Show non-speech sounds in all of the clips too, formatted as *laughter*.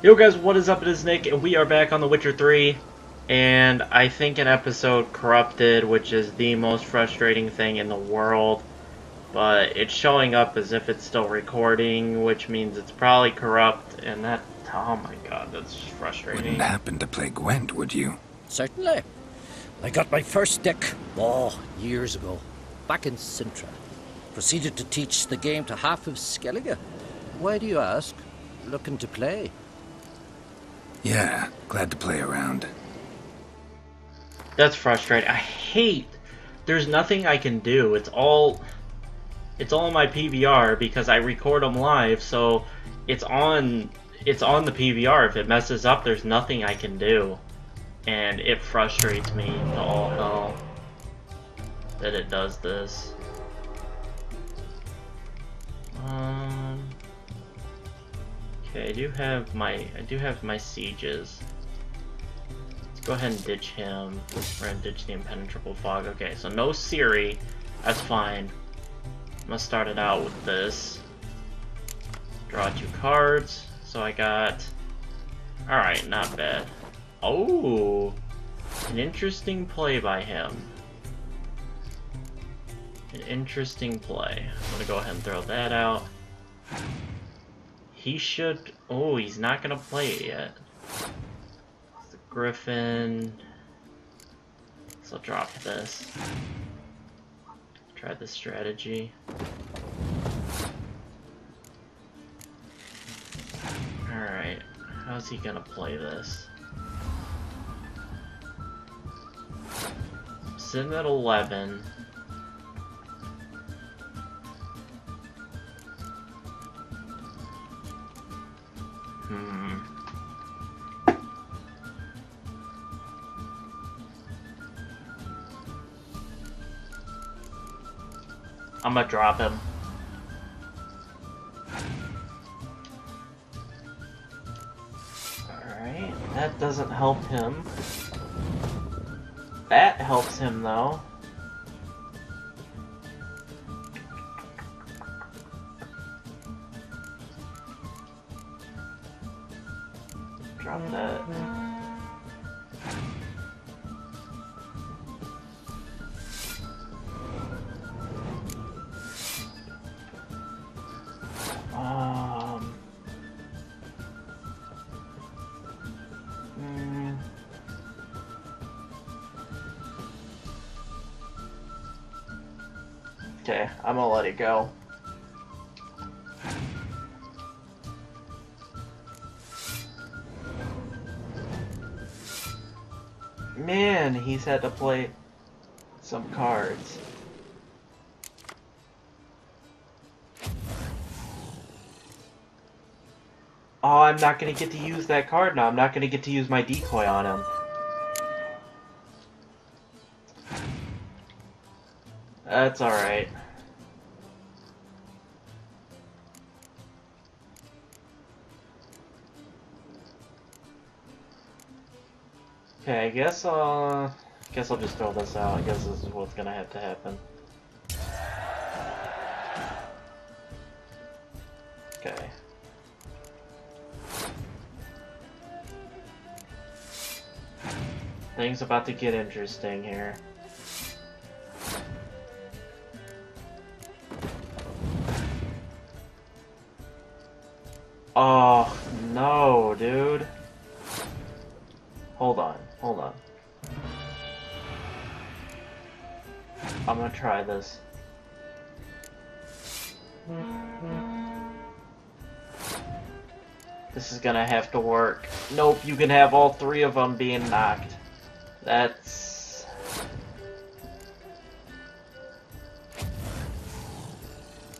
Yo guys, what is up? It is Nick, and we are back on The Witcher 3. And I think an episode corrupted, which is the most frustrating thing in the world. But it's showing up as if it's still recording, which means it's probably corrupt, and that... Oh my god, that's just frustrating. Wouldn't happen to play Gwent, would you? Certainly. I got my first deck, oh, years ago, back in Cintra. Proceeded to teach the game to half of Skellige. Why do you ask? Looking to play? Yeah, glad to play around. That's frustrating. I hate... There's nothing I can do. It's all... It's all my PVR because I record them live, so it's on... It's on the PVR. If it messes up, there's nothing I can do. And it frustrates me to all hell that it does this. Okay, I do have my I do have my sieges. Let's go ahead and ditch him. We're gonna ditch the impenetrable fog. Okay, so no Ciri. That's fine. I'm gonna start it out with this. Draw two cards. So I got Alright, not bad. Oh an interesting play by him. An interesting play. I'm gonna go ahead and throw that out. He should... Oh, he's not going to play it yet. It's the Griffin. So I'll drop this. Try this strategy. Alright. How's he to play this? Sitting at 11. Mm-hmm. I'm gonna drop him. Alright, that doesn't help him. That helps him though. Go. Man, he's had to play some cards. Oh, I'm not gonna get to use that card now. I'm not gonna get to use my decoy on him. That's alright. Okay, I guess uh I guess I'll just throw this out. I guess this is what's gonna have to happen. Okay. Things about to get interesting here. Oh, no, dude. Hold on, hold on. I'm gonna try this. This is gonna have to work. Nope, you can have all three of them being knocked. That's...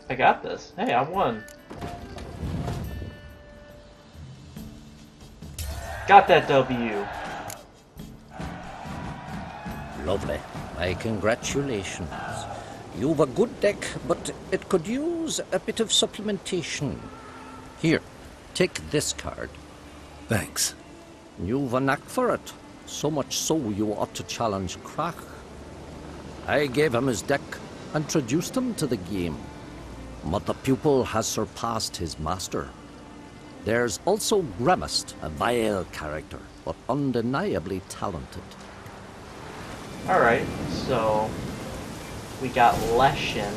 I got this. Hey, I won. Got that W. Lovely. My congratulations. You've a good deck, but it could use a bit of supplementation. Here, take this card. Thanks. You've a knack for it. So much so you ought to challenge Crach. I gave him his deck, introduced him to the game. But the pupil has surpassed his master. There's also Gremist, a vile character, but undeniably talented. Alright, so we got Leshen.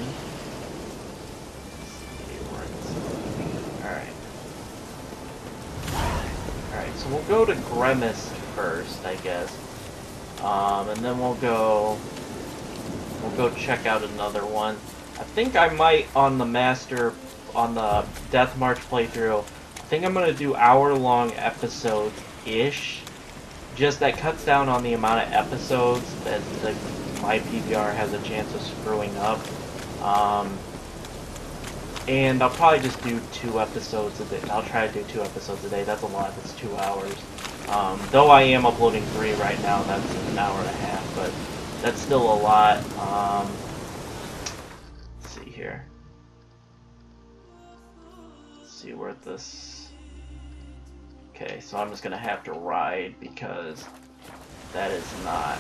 Alright. Alright, so we'll go to Gremist first, I guess. Um, and then we'll go... We'll go check out another one. I think I might, on the Master, on the Death March playthrough, I think I'm going to do hour-long episodes-ish. Just that cuts down on the amount of episodes that my PVR has a chance of screwing up. Um, and I'll probably just do two episodes a day. I'll try to do two episodes a day. That's a lot. That's two hours. Um, though I am uploading three right now, that's an hour and a half, but that's still a lot. Um, let's see here. Let's see where this... Okay, so I'm just gonna have to ride because that is not...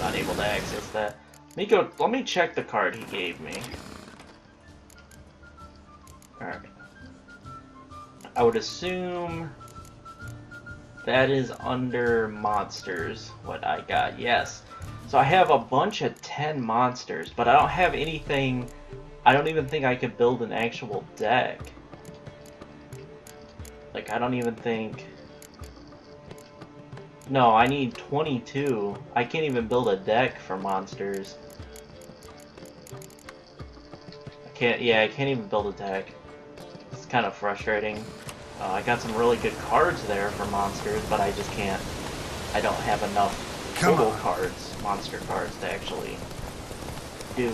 Not able to access that. Let me let me check the card he gave me. Alright. I would assume that is under monsters, what I got, yes. So I have a bunch of 10 monsters, but I don't have anything, I don't even think I could build an actual deck. Like, I don't even think... No, I need 22. I can't even build a deck for monsters. I can't, yeah, I can't even build a deck. It's kind of frustrating. Uh, I got some really good cards there for monsters, but I just can't. I don't have enough total cards, monster cards, to actually do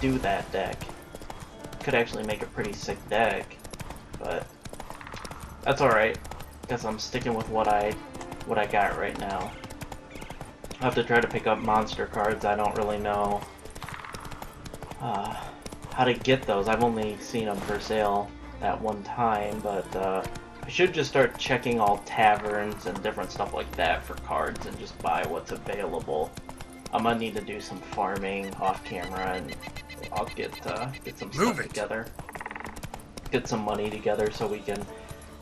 do that deck. Could actually make a pretty sick deck, but that's all right. because I'm sticking with what I what I got right now. I have to try to pick up monster cards. I don't really know uh, how to get those. I've only seen them for sale at one time, but uh, I should just start checking all taverns and different stuff like that for cards and just buy what's available. I'm gonna need to do some farming off camera and I'll get uh, get some Move stuff it. together. Get some money together so we can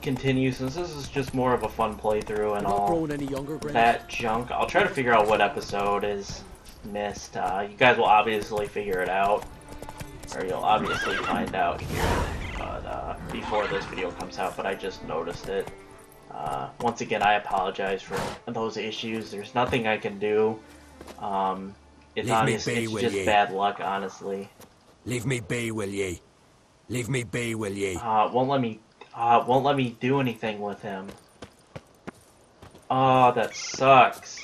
continue since this is just more of a fun playthrough and Not all any younger, that junk. I'll try to figure out what episode is missed. Uh, you guys will obviously figure it out, or you'll obviously find out here but, uh, before this video comes out, but I just noticed it. Uh, once again, I apologize for those issues. There's nothing I can do. Um, it's Leave me obvious, be, it's will just ye? bad luck, honestly. Leave me be, will ye? Leave me be, will ye? Uh, won't let me, uh, won't let me do anything with him. Oh, that sucks.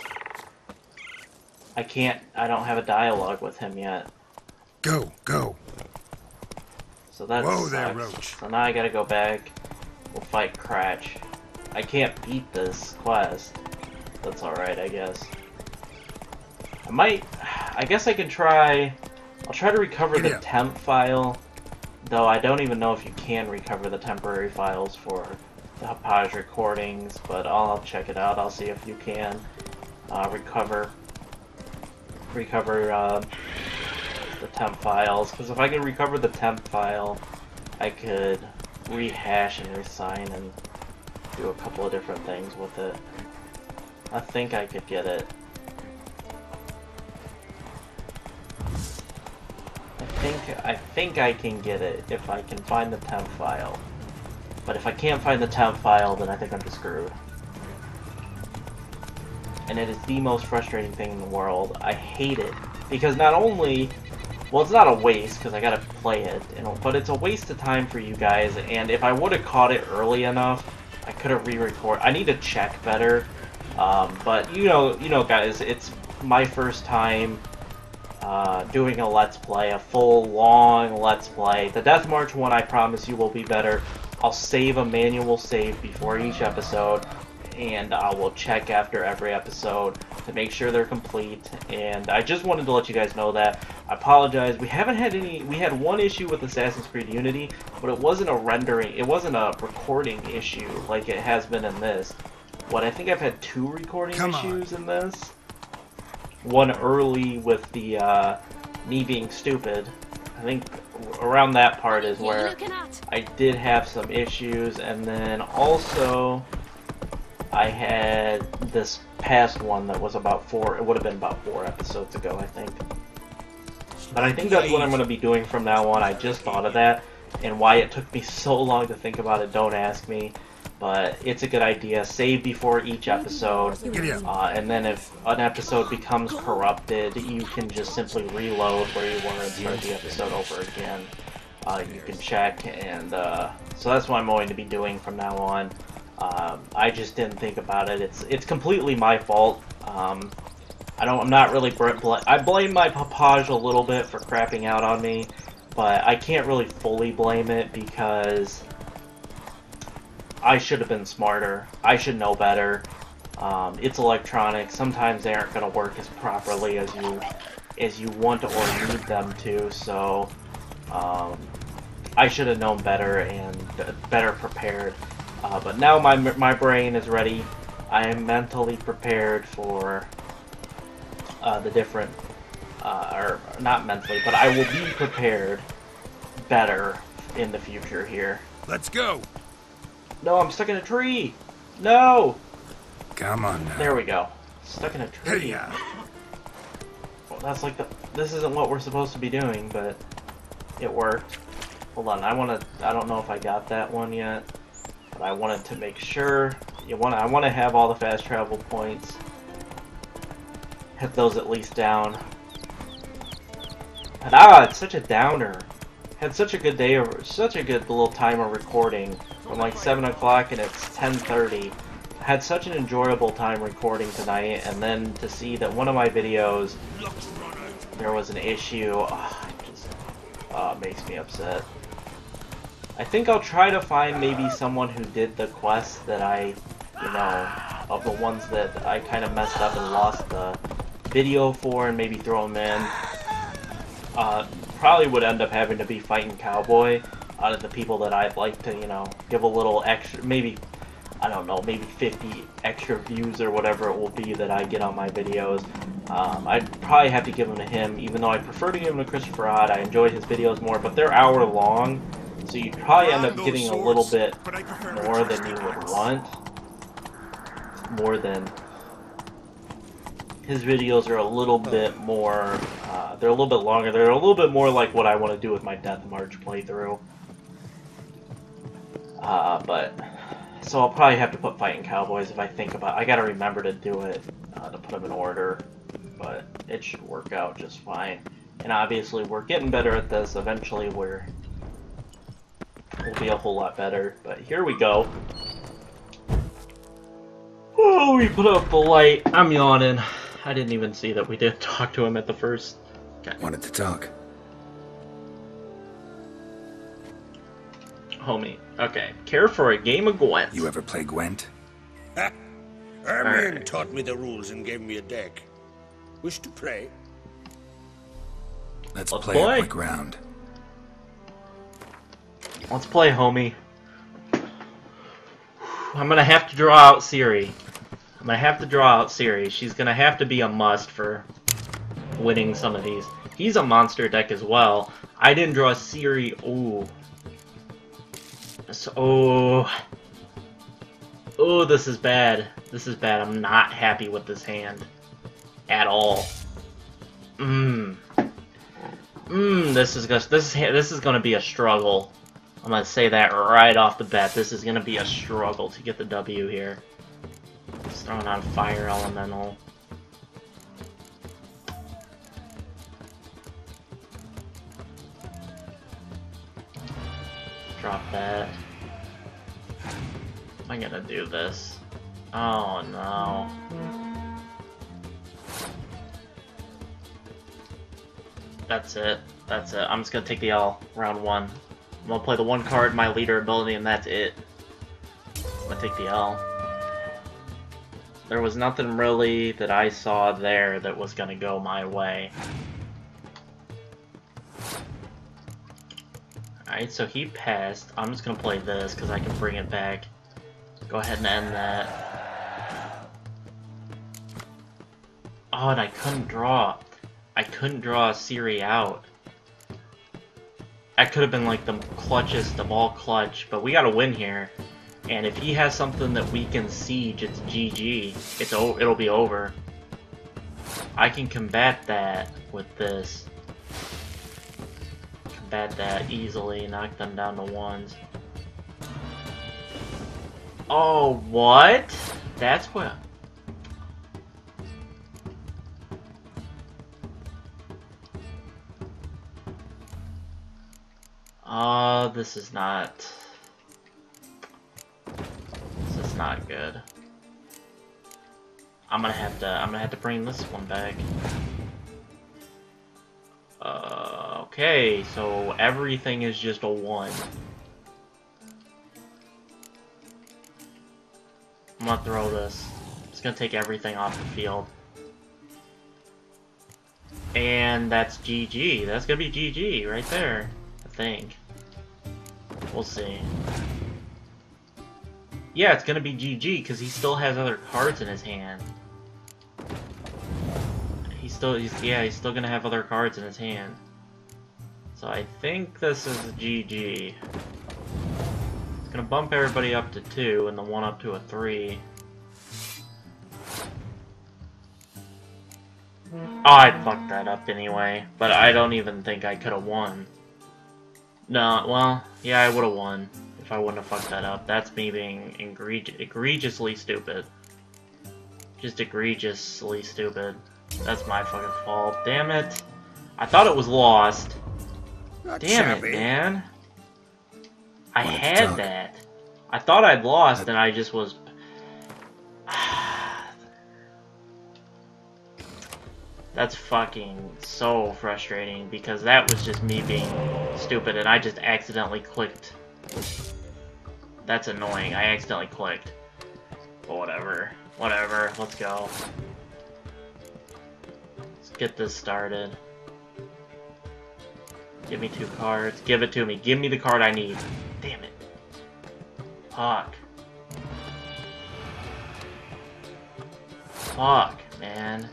I can't, I don't have a dialogue with him yet. Go, go. So that Whoa sucks. there, Roach. So now I gotta go back. We'll fight Crach. I can't beat this quest. That's alright, I guess. I might... *sighs* I guess I can try... I'll try to recover Giddy the temp file. Though I don't even know if you can recover the temporary files for the Hauppauge recordings, but I'll check it out. I'll see if you can uh, recover recover uh, the temp files. Because if I can recover the temp file, I could rehash and resign and do a couple of different things with it. I think I could get it. I think I can get it if I can find the temp file. But if I can't find the temp file, then I think I'm just screwed. And it is the most frustrating thing in the world. I hate it because not only well, it's not a waste because I gotta play it, you know, but it's a waste of time for you guys. And if I would have caught it early enough, I could have re-record. I need to check better. Um, but you know, you know, guys, it's my first time uh, doing a Let's Play, a full, long Let's Play. The Death March one, I promise you, will be better. I'll save a manual save before each episode, and I will check after every episode to make sure they're complete. And I just wanted to let you guys know that. I apologize. We haven't had any. We had one issue with Assassin's Creed Unity, but it wasn't a rendering. It wasn't a recording issue like it has been in this. What I think I've had two recording Come on. issues in this. One early with the uh, me being stupid, I think around that part is What are you where? I did have some issues, and then also I had this past one that was about four. It would have been about four episodes ago, I think. But I think that's what I'm going to be doing from now on. I just thought of that, and why it took me *laughs* so long to think about it. Don't ask me, but it's a good idea. Save before each episode. Uh, and then if an episode becomes corrupted, you can just simply reload where you were and start the episode over again. Uh, you can check, and uh, so that's what I'm going to be doing from now on. Um, I just didn't think about it. It's it's completely my fault. Um, I don't. I'm not really. Bl- I blame my Hauppauge a little bit for crapping out on me, but I can't really fully blame it because I should have been smarter. I should know better. Um, it's electronic. Sometimes they aren't going to work as properly as you as you want or need them to. So um, I should have known better and better prepared. Uh, but now my my brain is ready. I am mentally prepared for uh, the different, uh, or not mentally, but I will be prepared better in the future here. Let's go. No, I'm stuck in a tree. No. Come on now. There we go. Stuck in a tree. Up. Well, that's like the. This isn't what we're supposed to be doing, but it worked. Hold on, I want to. I don't know if I got that one yet, but I wanted to make sure. You want? I want to have all the fast travel points. Hit those at least down. And ah, it's such a downer. Had such a good day, of, such a good little time of recording from like seven o'clock, and it's ten thirty had such an enjoyable time recording tonight, and then to see that one of my videos there was an issue, ah, it just uh, makes me upset. I think I'll try to find maybe someone who did the quest that I, you know, of the ones that I kind of messed up and lost the video for, and maybe throw them in. Uh, probably would end up having to be fighting Cowboy out of the people that I'd like to, you know, give a little extra, maybe I don't know, maybe 50 extra views or whatever it will be that I get on my videos. Um, I'd probably have to give them to him, even though I prefer to give them to Christopher Odd. I enjoy his videos more, but they're hour long, so you probably end up getting a little bit more than you would want. More than his videos are a little bit more. Uh, they're a little bit longer. They're a little bit more like what I want to do with my Death March playthrough. Uh, but so I'll probably have to put Fighting Cowboys if I think about. I gotta remember to do it uh, to put them in order, but it should work out just fine. And obviously, we're getting better at this. Eventually, we're we'll be a whole lot better. But here we go. Oh, we put up the light. I'm yawning. I didn't even see that we did talk to him at the first. Wanted to talk. Homie. Okay. Care for a game of Gwent. You ever play Gwent? Ermion Alright. taught me the rules and gave me a deck. Wish to play? Let's, Let's play, play. a quick round. Let's play, homie. I'm gonna have to draw out Ciri. I'm gonna have to draw out Ciri. She's gonna have to be a must for winning some of these. He's a monster deck as well. I didn't draw Ciri. Ooh. So, oh. Oh, this is bad. This is bad. I'm not happy with this hand. At all. Mmm. Mmm, this is gonna, this is this is gonna be a struggle. I'm gonna say that right off the bat. This is gonna be a struggle to get the W here. Just throwing on fire elemental. Drop that. I'm gonna do this? Oh no. That's it. That's it. I'm just gonna take the L round one. I'm gonna play the one card, my leader ability, and that's it. I'm gonna take the L. There was nothing really that I saw there that was gonna go my way. Alright, so he passed. I'm just gonna play this because I can bring it back. Go ahead and end that. Oh, and I couldn't draw. I couldn't draw Ciri out. that could have been like the clutchest of all clutch, but we gotta win here. And if he has something that we can siege, it's GG. It's it'll be over. I can combat that with this. That easily, knock them down to ones. Oh, what? That's what... Oh, this is not... This is not good. I'm gonna have to, I'm gonna have to bring this one back. Uh, okay, so everything is just a one. I'm gonna throw this. It's gonna take everything off the field. And that's GG. That's gonna be GG right there. I think. We'll see. Yeah, it's gonna be GG because he still has other cards in his hand. He's still, he's, yeah, he's still gonna have other cards in his hand. So I think this is GG. It's gonna bump everybody up to 2 and the one up to a 3. Oh, I fucked that up anyway, but I don't even think I could have won. No, well, yeah, I would have won if I wouldn't have fucked that up. That's me being egregi egregiously stupid. Just egregiously stupid. That's my fucking fault. Damn it. I thought it was lost. Not Damn shabby. it, man. I Wanted had that. I thought I'd lost, and I just was. *sighs* That's fucking so frustrating because that was just me being stupid, and I just accidentally clicked. That's annoying. I accidentally clicked. But whatever. Whatever. Let's go. Let's get this started. Give me two cards. Give it to me. Give me the card I need. Damn it. Fuck. Fuck, man.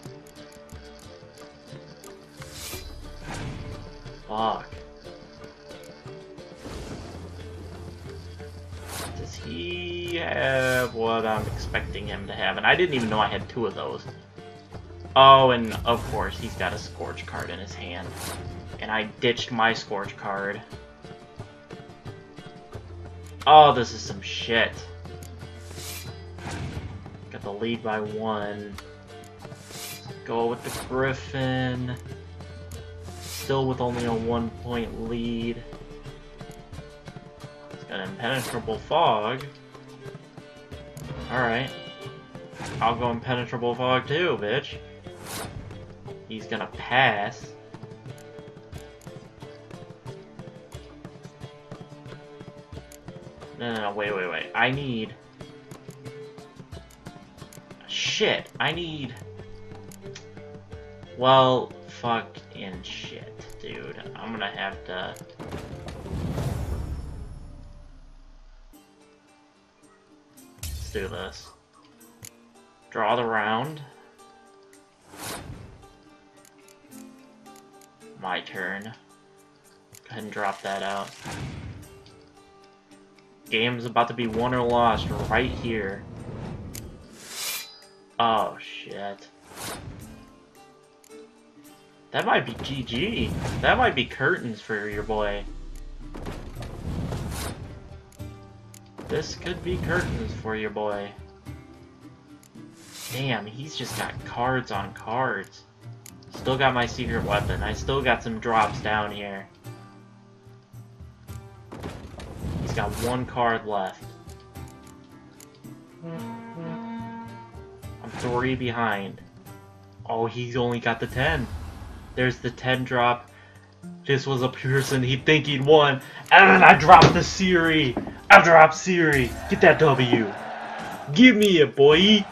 Fuck. Does he have what I'm expecting him to have? And I didn't even know I had two of those. Oh, and of course, he's got a Scorch card in his hand. And I ditched my Scorch card. Oh, this is some shit. Got the lead by one. Go with the Griffin. Still with only a one point lead. It's got impenetrable fog. Alright. I'll go impenetrable fog too, bitch. He's gonna pass. No, no, no, wait, wait, wait. I need... Shit, I need... Well, fucking shit, dude. I'm gonna have to... Let's do this. Draw the round. My turn. Go ahead and drop that out. Game's about to be won or lost right here. Oh, shit. That might be GG. That might be curtains for your boy. This could be curtains for your boy. Damn, he's just got cards on cards. Still got my secret weapon. I still got some drops down here. Got one card left. I'm three behind. Oh, he's only got the 10. There's the 10 drop. This was a person he'd think he'd won. And then I dropped the Ciri. I dropped Ciri. Get that W. Give me it, boy.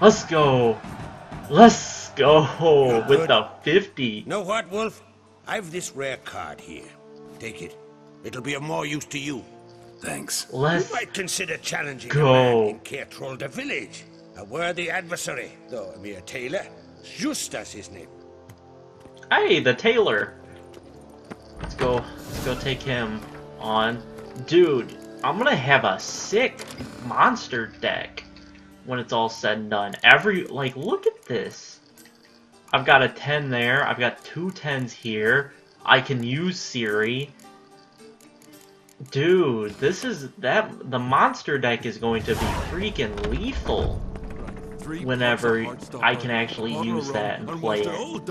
Let's go. Let's go with the 50. Know what, Wolf? I've this rare card here. Take it. It'll be of more use to you. Thanks. Let's You might consider challenging go. a man in Cairtrolda village. A worthy adversary, though a mere tailor. Justus his name. Hey, the tailor. let's go. Let's go take him on. Dude, I'm gonna have a sick monster deck when it's all said and done. Every, like, look at this. I've got a 10 there. I've got two 10s here. I can use Ciri. Dude, this is, that, the monster deck is going to be freaking lethal whenever I can actually use that and play it.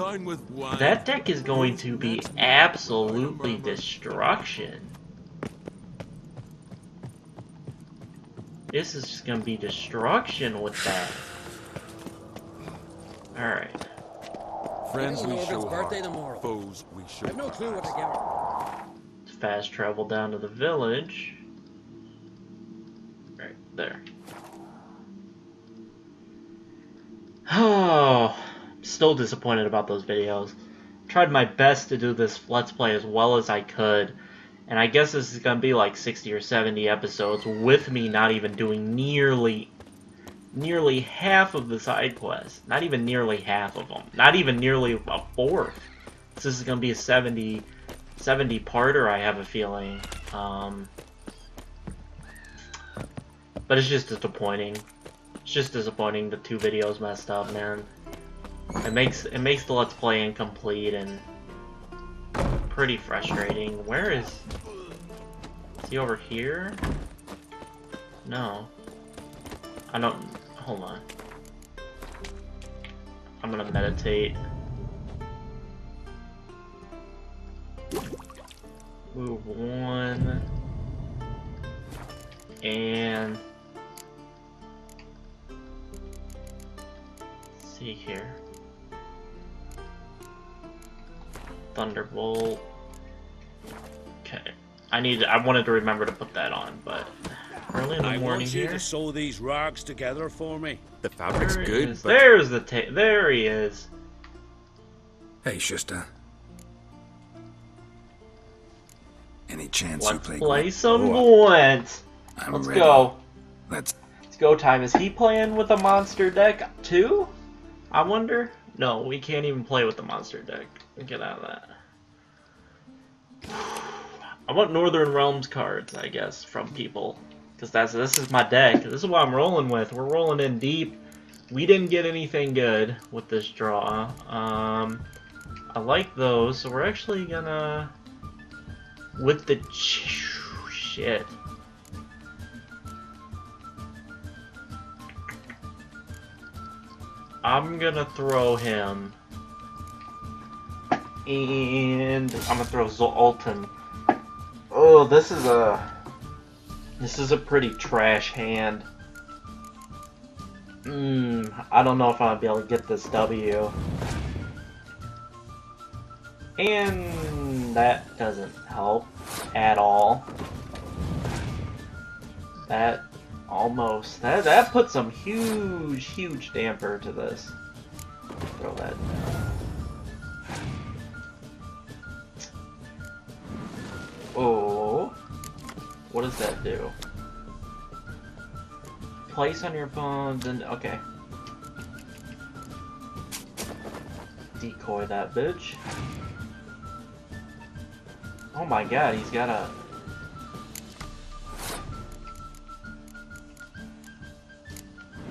That deck is going to be absolutely destruction. This is just gonna be destruction with that. Alright. Friends we Morgan's show birthday heart, tomorrow. foes we show I've no clue what to class. give her. Fast travel down to the village. Right there. Oh, still disappointed about those videos. Tried my best to do this Let's Play as well as I could. And I guess this is going to be like 60 or 70 episodes with me not even doing nearly nearly half of the side quests. Not even nearly half of them. Not even nearly a fourth. This is going to be a 70 70 parter, I have a feeling. Um, but it's just disappointing. It's just disappointing the two videos messed up, man. It makes it makes the let's play incomplete and pretty frustrating. Where is is he over here? No. I don't hold on. I'm gonna meditate. Move one. And let's see here. Thunderbolt. Okay. I need I wanted to remember to put that on, but early in the I morning want you here. to sew these rags together for me. The fabric's There good, is. but There's the ta- there he is. Hey, Sjusta. Any chance you Let's play? play Gwent? some Oh, Gwent. I'm Let's ready. go. Let's. It's go time. Is he playing with a monster deck too? I wonder. No, we can't even play with the monster deck. Get out of that. I want Northern Realms cards, I guess, from people. Because that's this is my deck. This is what I'm rolling with. We're rolling in deep. We didn't get anything good with this draw. Um, I like those, so we're actually gonna with the shit. I'm gonna throw him. And I'm gonna throw Zoltan. Oh, this is a this is a pretty trash hand. Hmm, I don't know if I'll be able to get this W. And that doesn't help at all. That almost that that puts some huge, huge damper to this. Throw that. Oh, what does that do? Place on your bones and okay. Decoy that bitch. Oh my god, he's got a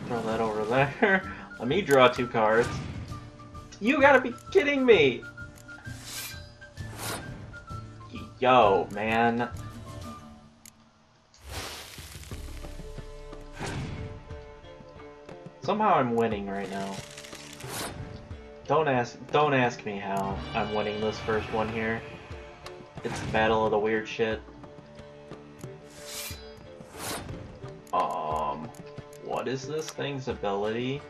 Throw that over there. *laughs* Let me draw two cards. You gotta be kidding me! Yo, man. Somehow I'm winning right now. Don't ask don't ask me how I'm winning this first one here. It's the battle of the weird shit. Um what is this thing's ability?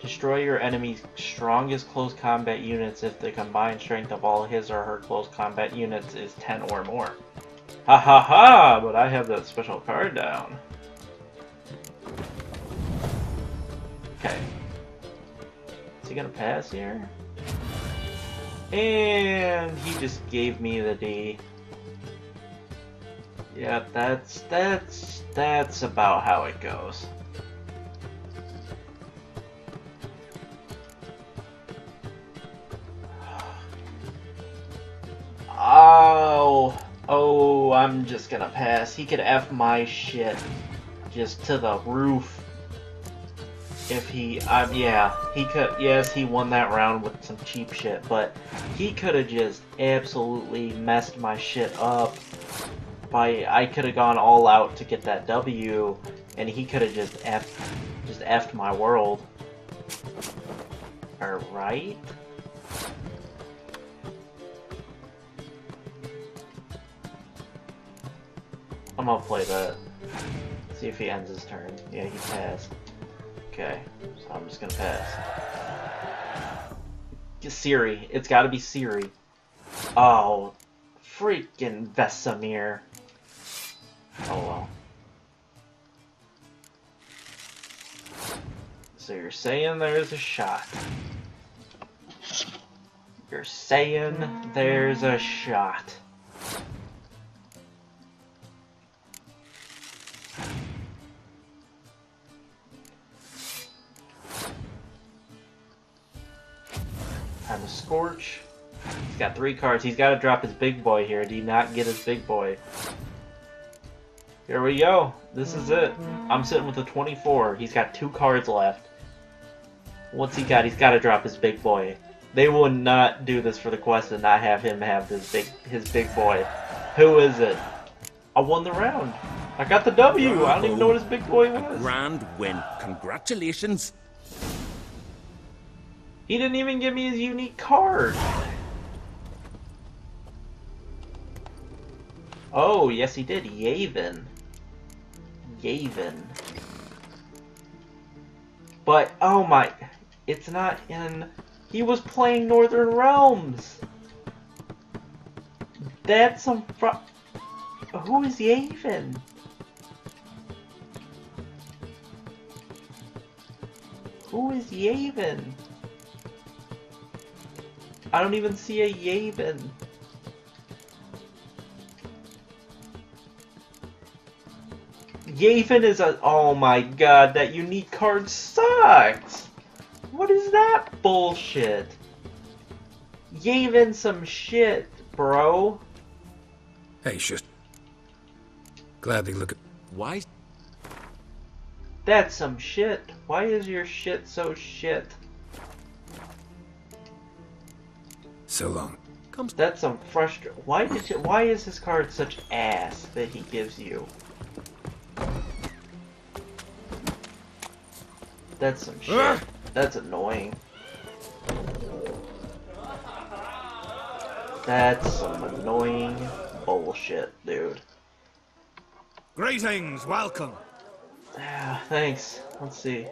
Destroy your enemy's strongest close combat units if the combined strength of all his or her close combat units is 10 or more. Ha ha ha! But I have that special card down. Okay. Is he gonna pass here? And he just gave me the D. Yep, that's that's that's about how it goes. Oh oh, I'm just gonna pass. He could F my shit just to the roof. If he, um, yeah, he could, yes, he won that round with some cheap shit, but he could have just absolutely messed my shit up. By, I could have gone all out to get that W, and he could have just F, just F'd my world. Alright? I'm gonna play that. See if he ends his turn. Yeah, he passed. Okay, so I'm just gonna pass. Ciri. It's gotta be Ciri. Oh, freaking Vesemir. Oh well. So you're saying there's a shot. You're saying there's a shot. Time to Scorch. He's got three cards. He's got to drop his big boy here. Do you not get his big boy? Here we go. This is it. I'm sitting with a 24. He's got two cards left. What's he got? He's got to drop his big boy. They will not do this for the quest and not have him have his big his big boy. Who is it? I won the round. I got the W. I don't even know what his big boy was. Grand win. Congratulations. He didn't even give me his unique card. Oh, yes he did. Yavin. Yavin. But, oh my... It's not in... He was playing Northern Realms! That's some fr... Who is Yavin? Who is Yavin? I don't even see a Yavin. Yavin is a- oh my god, that unique card sucks! What is that bullshit? Yavin some shit, bro. Hey, shush. Gladly look at. Why? That's some shit. Why is your shit so shit? So long. That's some frustr- Why did you- Why is this card such ass that he gives you? That's some shit. That's annoying. That's some annoying bullshit, dude. Greetings, welcome. Ah, thanks. Let's see.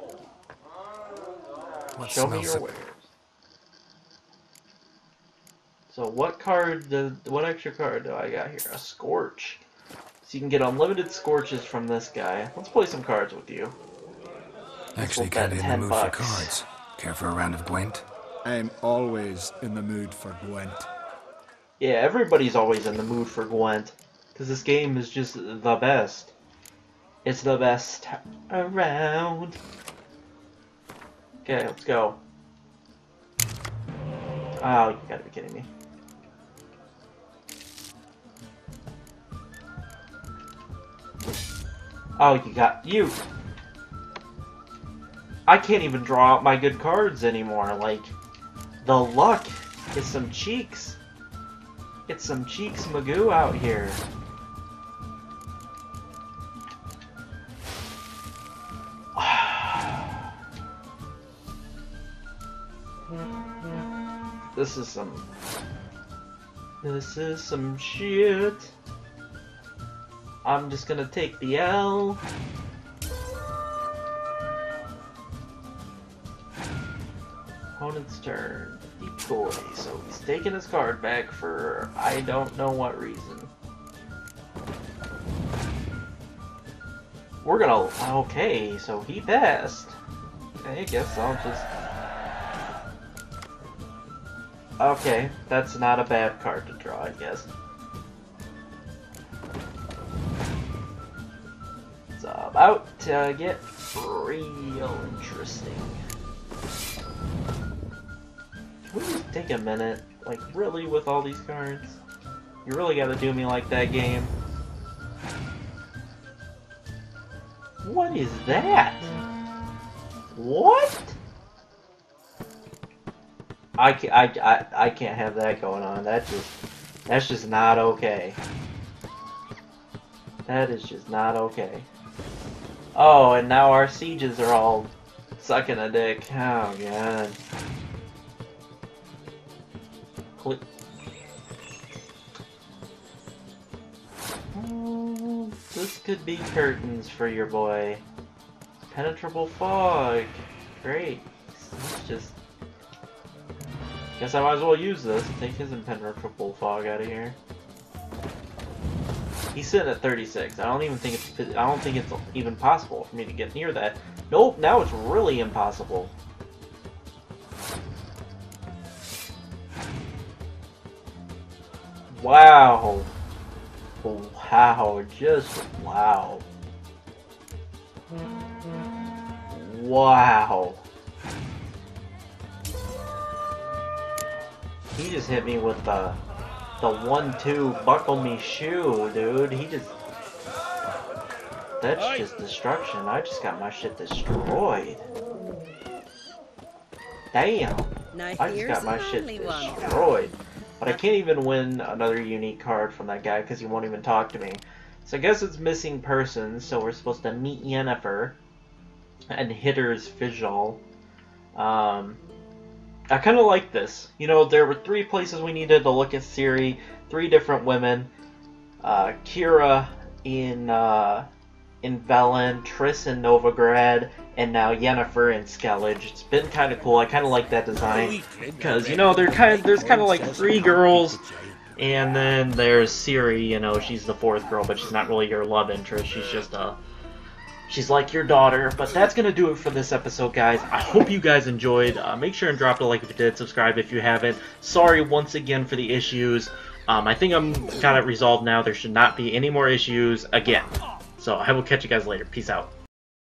What Show me your so- So what card, do, what extra card do I got here? A Scorch. So you can get unlimited Scorches from this guy. Let's play some cards with you. Actually, bet kinda in the mood bucks. for cards. Care for a round of Gwent? I'm always in the mood for Gwent. Yeah, everybody's always in the mood for Gwent. Because this game is just the best. It's the best around. Okay, let's go. Oh, you gotta be kidding me. Oh, you got you. I can't even draw out my good cards anymore. Like, the luck is some cheeks. It's some cheeks Magoo out here. *sighs* This is some... This is some shit. I'm just gonna take the L. Opponent's turn. Decoy. So he's taking his card back for I don't know what reason. We're gonna. Okay, so he passed. I guess I'll just. Okay, that's not a bad card to draw, I guess. about to get real interesting. We just take a minute? Like, really, with all these cards? You really gotta do me like that game. What is that? What? I can't, I, I, I can't have that going on. That's just, that's just not okay. That is just not okay. Oh, and now our sieges are all sucking a dick. Oh, God. Oh, this could be curtains for your boy. Penetrable fog. Great. Just. Guess I might as well use this. Take his impenetrable fog out of here. He's sitting at 36. I don't even think. I don't think it's even possible for me to get near that. Nope. Now it's really impossible. Wow. Wow. Just wow. Wow. He just hit me with the the one-two buckle me shoe, dude. He just that's just destruction. I just got my shit destroyed. Damn. Now I just got my shit lonely one. destroyed. But I can't even win another unique card from that guy because he won't even talk to me. So I guess it's missing persons. So we're supposed to meet Yennefer and Hitter's Visual. Um, I kind of like this. You know, there were three places we needed to look at Ciri, three different women. Uh, Keira in uh, in Velen, Triss in Novigrad, and now Yennefer in Skellige. It's been kind of cool. I kind of like that design because you know they're kind of there's kind of like three girls, and then there's Ciri. You know, she's the fourth girl, but she's not really your love interest. She's just a She's like your daughter, but that's gonna do it for this episode, guys. I hope you guys enjoyed. Uh, make sure and drop a like if you did, subscribe if you haven't. Sorry once again for the issues. Um, I think I'm got it resolved now. There should not be any more issues again. So I will catch you guys later. Peace out.